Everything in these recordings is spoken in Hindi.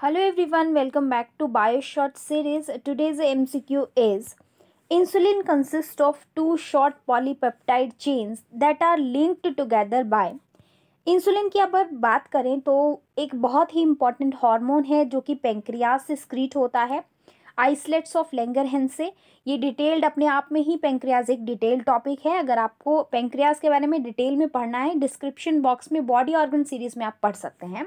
Hello everyone, welcome back to BioShort series. Today's MCQ is Insulin consists of two short polypeptide chains that are linked together by insulin की अगर बात करें तो एक बहुत ही इंपॉर्टेंट हार्मोन है जो कि पेंक्रियाज से स्क्रीट होता है। आइसलेट्स ऑफ़ लेंगरहेन से। ये डिटेल्ड अपने आप में ही पेंक्रियाज एक डिटेल टॉपिक है। अगर आपको पेंक्रियाज के बारे में डिटेल में पढ़ना है डिस्क्रिप्शन बॉक्स में बॉडी ऑर्गन सीरीज़ में आप पढ़ सकते हैं।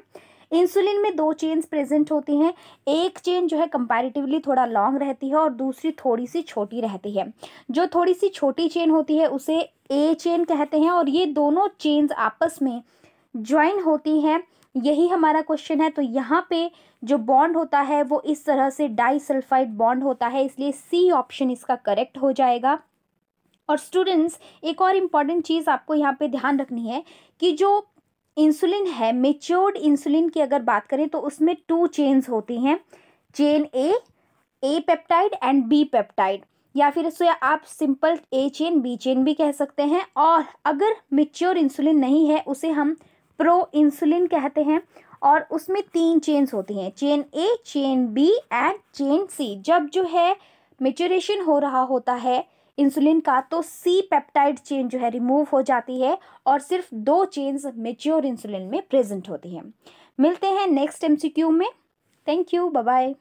इंसुलिन में दो चेन्स प्रेजेंट होती हैं। एक चेन जो है कंपैरेटिवली थोड़ा लॉन्ग रहती है और दूसरी थोड़ी सी छोटी रहती है। जो थोड़ी सी छोटी चेन होती है, उसे ए चेन कहते हैं और ये दोनों चेन्स आपस में ज्वाइन होती हैं। यही हमारा क्वेश्चन है। तो यहाँ पे जो बॉन्ड होता है, वो इस तरह से डाइसल्फाइड बॉन्ड होता है, इसलिए सी ऑप्शन इसका करेक्ट हो जाएगा। और स्टूडेंट्स एक और इंपॉर्टेंट चीज़ आपको यहाँ पे ध्यान रखनी है कि जो इंसुलिन है मेच्योर्ड इंसुलिन की अगर बात करें तो उसमें टू चेन्स होती हैं chain A A peptide and B peptide या फिर इसे आप simple A chain B chain भी कह सकते हैं और अगर मेच्योर इंसुलिन नहीं है, उसे हम प्रो इंसुलिन कहते हैं और उसमें तीन चेन्स होती हैं chain A chain B and chain C जब जो है मेच्योरेशन हो रहा होता है इंसुलिन का तो सी पेप्टाइड चेन जो है रिमूव हो जाती है और सिर्फ़ दो चेन्स मेच्योर इंसुलिन में प्रेजेंट होती हैं। मिलते हैं नेक्स्ट एमसीक्यू में। Thank you bye